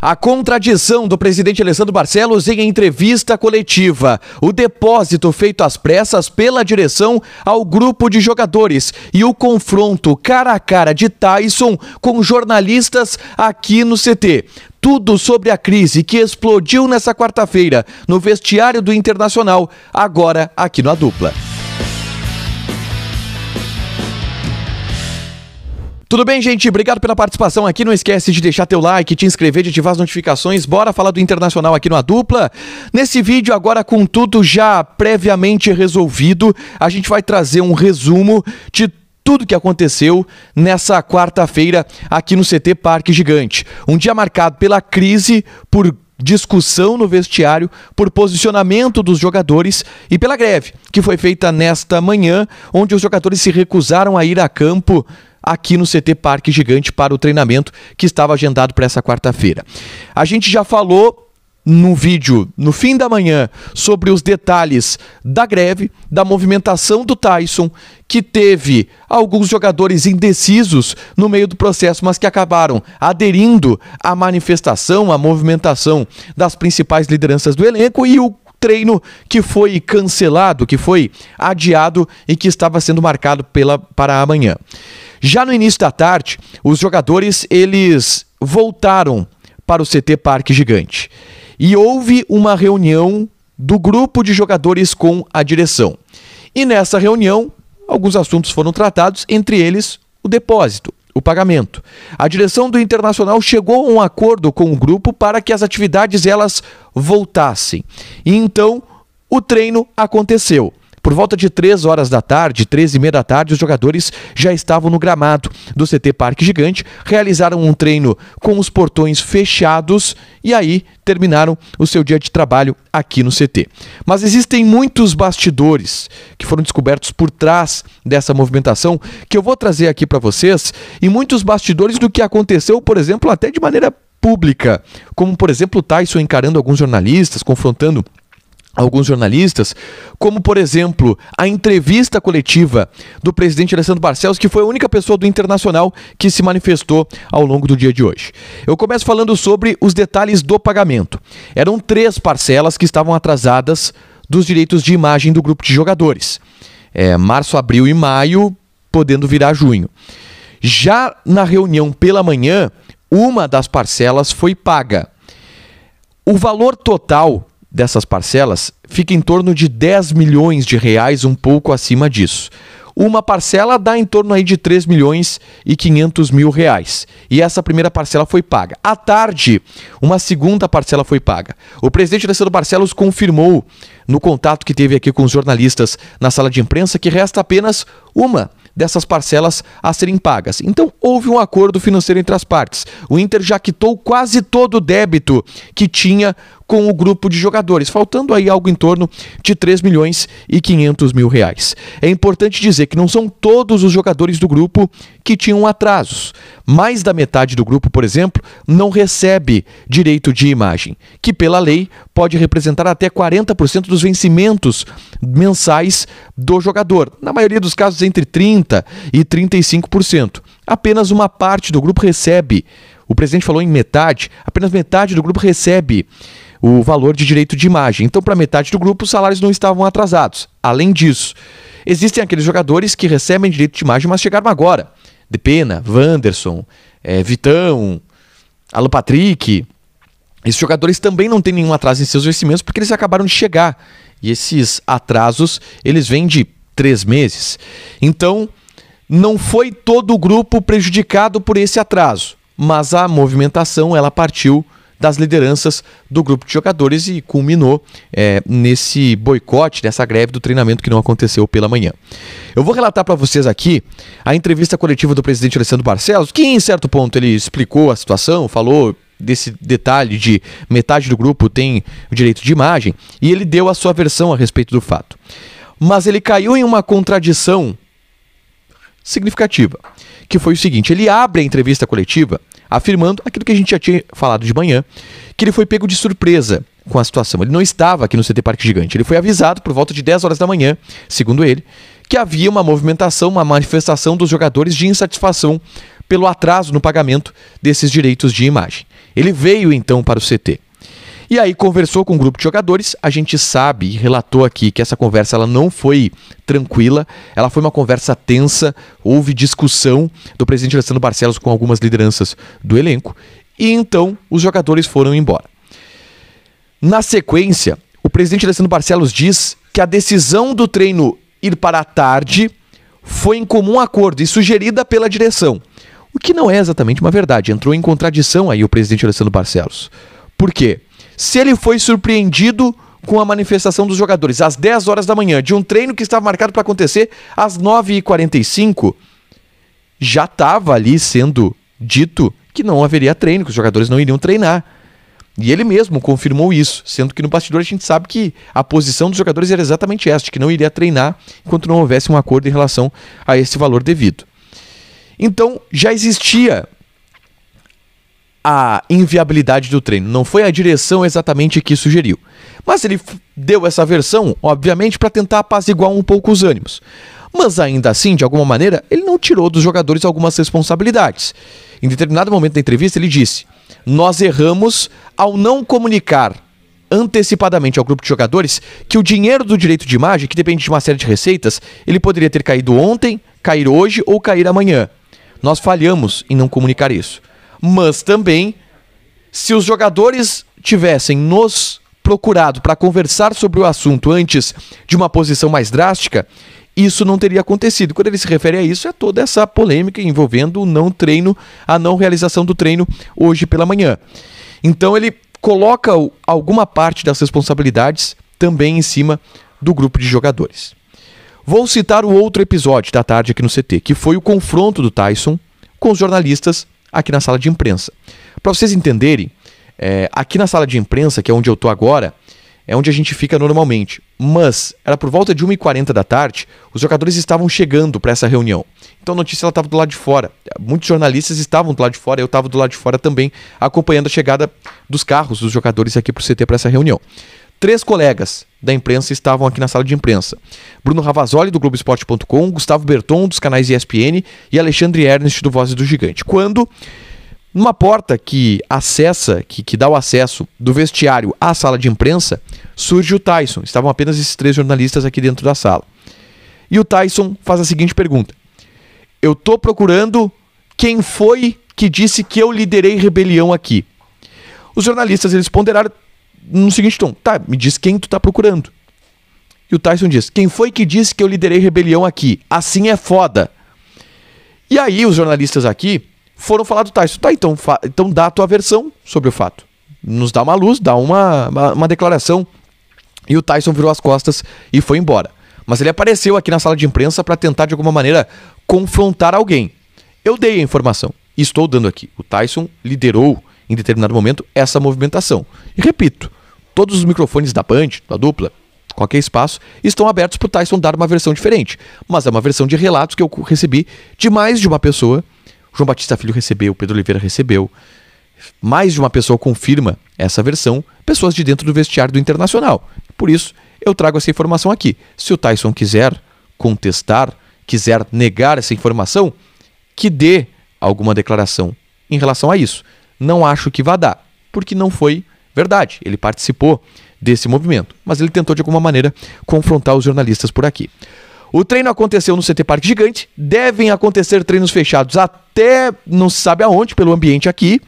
A contradição do presidente Alessandro Barcelos em entrevista coletiva, o depósito feito às pressas pela direção ao grupo de jogadores e o confronto cara a cara de Tyson com jornalistas aqui no CT. Tudo sobre a crise que explodiu nessa quarta-feira no vestiário do Internacional, agora aqui no A Dupla. Tudo bem, gente? Obrigado pela participação aqui. Não esquece de deixar teu like, te inscrever, de ativar as notificações. Bora falar do Internacional aqui no A Dupla. Nesse vídeo, agora com tudo já previamente resolvido, a gente vai trazer um resumo de tudo que aconteceu nessa quarta-feira aqui no CT Parque Gigante. Um dia marcado pela crise, por discussão no vestiário, por posicionamento dos jogadores e pela greve que foi feita nesta manhã, onde os jogadores se recusaram a ir a campo aqui no CT Parque Gigante para o treinamento que estava agendado para essa quarta-feira. A gente já falou no vídeo no fim da manhã sobre os detalhes da greve, da movimentação do Tyson, que teve alguns jogadores indecisos no meio do processo, mas que acabaram aderindo à manifestação, à movimentação das principais lideranças do elenco e o treino que foi cancelado, que foi adiado e que estava sendo marcado pela, para amanhã. Já no início da tarde, os jogadores eles voltaram para o CT Parque Gigante e houve uma reunião do grupo de jogadores com a direção. E nessa reunião, alguns assuntos foram tratados, entre eles o depósito, o pagamento. A direção do Internacional chegou a um acordo com o grupo para que as atividades elas voltassem. E então o treino aconteceu. Por volta de 3 horas da tarde, 13 e meia da tarde, os jogadores já estavam no gramado do CT Parque Gigante, realizaram um treino com os portões fechados e aí terminaram o seu dia de trabalho aqui no CT. Mas existem muitos bastidores que foram descobertos por trás dessa movimentação que eu vou trazer aqui para vocês e muitos bastidores do que aconteceu, por exemplo, até de maneira pública, como por exemplo o Tyson encarando alguns jornalistas, confrontando alguns jornalistas, como por exemplo a entrevista coletiva do presidente Alessandro Barcelos, que foi a única pessoa do Internacional que se manifestou ao longo do dia de hoje. Eu começo falando sobre os detalhes do pagamento. Eram três parcelas que estavam atrasadas dos direitos de imagem do grupo de jogadores. É, março, abril e maio, podendo virar junho. Já na reunião pela manhã, uma das parcelas foi paga. O valor total dessas parcelas fica em torno de 10 milhões de reais, um pouco acima disso. Uma parcela dá em torno aí de 3 milhões e 500 mil reais. E essa primeira parcela foi paga. À tarde, uma segunda parcela foi paga. O presidente Alessandro Barcelos confirmou, no contato que teve aqui com os jornalistas na sala de imprensa, que resta apenas uma dessas parcelas a serem pagas. Então houve um acordo financeiro entre as partes. O Inter já quitou quase todo o débito que tinha com o grupo de jogadores, faltando aí algo em torno de 3 milhões e 500 mil reais. É importante dizer que não são todos os jogadores do grupo que tinham atrasos. Mais da metade do grupo, por exemplo, não recebe direito de imagem, que pela lei pode representar até 40% dos vencimentos mensais do jogador. Na maioria dos casos, entre 30% e 35%. Apenas uma parte do grupo recebe. O presidente falou em metade, apenas metade do grupo recebe o valor de direito de imagem. Então, para metade do grupo, os salários não estavam atrasados. Além disso, existem aqueles jogadores que recebem direito de imagem, mas chegaram agora. Depena, Wanderson, é, Vitão, Alan Patrick. Esses jogadores também não têm nenhum atraso em seus vencimentos porque eles acabaram de chegar. E esses atrasos, eles vêm de três meses. Então, não foi todo o grupo prejudicado por esse atraso, mas a movimentação ela partiu das lideranças do grupo de jogadores e culminou é, nesse boicote, nessa greve do treinamento que não aconteceu pela manhã. Eu vou relatar para vocês aqui a entrevista coletiva do presidente Alessandro Barcelos, que em certo ponto ele explicou a situação, falou desse detalhe de metade do grupo tem o direito de imagem e ele deu a sua versão a respeito do fato. Mas ele caiu em uma contradição significativa, que foi o seguinte: ele abre a entrevista coletiva afirmando aquilo que a gente já tinha falado de manhã, que ele foi pego de surpresa com a situação. Ele não estava aqui no CT Parque Gigante. Ele foi avisado por volta de 10 horas da manhã, segundo ele, que havia uma movimentação, uma manifestação dos jogadores de insatisfação pelo atraso no pagamento desses direitos de imagem. Ele veio então para o CT. E aí conversou com um grupo de jogadores. A gente sabe, relatou aqui que essa conversa ela não foi tranquila, ela foi uma conversa tensa. Houve discussão do presidente Alessandro Barcelos com algumas lideranças do elenco. E então os jogadores foram embora. Na sequência, o presidente Alessandro Barcelos diz que a decisão do treino ir para a tarde foi em comum acordo e sugerida pela direção. O que não é exatamente uma verdade. Entrou em contradição aí o presidente Alessandro Barcelos. Por quê? Se ele foi surpreendido com a manifestação dos jogadores às 10 horas da manhã de um treino que estava marcado para acontecer às 9h45, já estava ali sendo dito que não haveria treino, que os jogadores não iriam treinar. E ele mesmo confirmou isso, sendo que no bastidor a gente sabe que a posição dos jogadores era exatamente esta, que não iria treinar enquanto não houvesse um acordo em relação a esse valor devido. Então já existia a inviabilidade do treino, não foi a direção exatamente que sugeriu. Mas ele deu essa versão, obviamente, para tentar apaziguar um pouco os ânimos. Mas ainda assim, de alguma maneira, ele não tirou dos jogadores algumas responsabilidades. Em determinado momento da entrevista, ele disse: Nós erramos ao não comunicar antecipadamente ao grupo de jogadores que o dinheiro do direito de imagem, que depende de uma série de receitas, ele poderia ter caído ontem, cair hoje ou cair amanhã. Nós falhamos em não comunicar isso. Mas também, se os jogadores tivessem nos procurado para conversar sobre o assunto antes de uma posição mais drástica, isso não teria acontecido. Quando ele se refere a isso, é toda essa polêmica envolvendo o não treino, a não realização do treino hoje pela manhã. Então ele coloca alguma parte das responsabilidades também em cima do grupo de jogadores. Vou citar o outro episódio da tarde aqui no CT, que foi o confronto do Tyson com os jornalistas aqui na sala de imprensa. Para vocês entenderem, é, aqui na sala de imprensa, que é onde eu estou agora, é onde a gente fica normalmente. Mas era por volta de 1h40 da tarde, os jogadores estavam chegando para essa reunião. Então a notícia estava do lado de fora. Muitos jornalistas estavam do lado de fora, eu estava do lado de fora também, acompanhando a chegada dos carros dos jogadores aqui para o CT para essa reunião. Três colegas da imprensa estavam aqui na sala de imprensa. Bruno Ravazoli, do Globoesporte.com, Gustavo Berton, dos canais ESPN e Alexandre Ernest, do Vozes do Gigante. Quando numa porta que acessa, que, que dá o acesso do vestiário à sala de imprensa, surge o Tyson. Estavam apenas esses três jornalistas aqui dentro da sala. E o Tyson faz a seguinte pergunta: Eu tô procurando quem foi que disse que eu liderei rebelião aqui. Os jornalistas eles ponderaram no seguinte tom: Tá, me diz quem tu tá procurando. E o Tyson diz: Quem foi que disse que eu liderei rebelião aqui? Assim é foda. E aí os jornalistas aqui foram falar do Tyson. Tá, então, então dá a tua versão sobre o fato. Nos dá uma luz, dá uma, uma, uma declaração. E o Tyson virou as costas e foi embora. Mas ele apareceu aqui na sala de imprensa para tentar, de alguma maneira, confrontar alguém. Eu dei a informação. Estou dando aqui. O Tyson liderou, em determinado momento, essa movimentação. E repito, todos os microfones da Band, da dupla, qualquer espaço, estão abertos para o Tyson dar uma versão diferente. Mas é uma versão de relatos que eu recebi de mais de uma pessoa João Batista Filho recebeu, Pedro Oliveira recebeu. Mais de uma pessoa confirma essa versão, pessoas de dentro do vestiário do Internacional. Por isso, eu trago essa informação aqui. Se o Tyson quiser contestar, quiser negar essa informação, que dê alguma declaração em relação a isso. Não acho que vá dar, porque não foi verdade. Ele participou desse movimento, mas ele tentou de alguma maneira confrontar os jornalistas por aqui. O treino aconteceu no CT Parque Gigante, devem acontecer treinos fechados até não se sabe aonde, pelo ambiente aqui.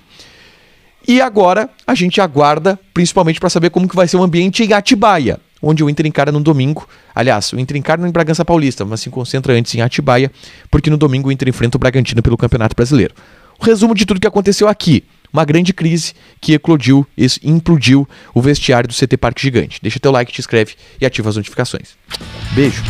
E agora a gente aguarda, principalmente para saber como que vai ser o ambiente em Atibaia, onde o Inter encara no domingo. Aliás, o Inter encara em Bragança Paulista, mas se concentra antes em Atibaia, porque no domingo o Inter enfrenta o Bragantino pelo Campeonato Brasileiro. O resumo de tudo que aconteceu aqui uma grande crise que eclodiu, implodiu o vestiário do CT Parque Gigante. Deixa teu like, te inscreve e ativa as notificações. Beijo!